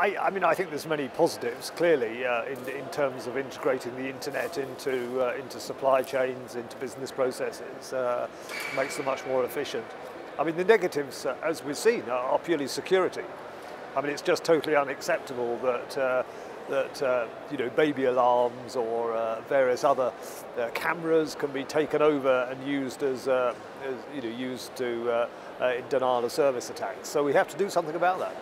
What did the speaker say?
I, I, mean, I think there's many positives, clearly, uh, in, in terms of integrating the internet into, uh, into supply chains, into business processes, uh, makes them much more efficient. I mean, the negatives, uh, as we've seen, are, are, purely security. I mean, it's just totally unacceptable that, uh, that uh, you know, baby alarms or various other cameras can be taken over and used as, as you know, used to in denial of service attacks. So we have to do something about that.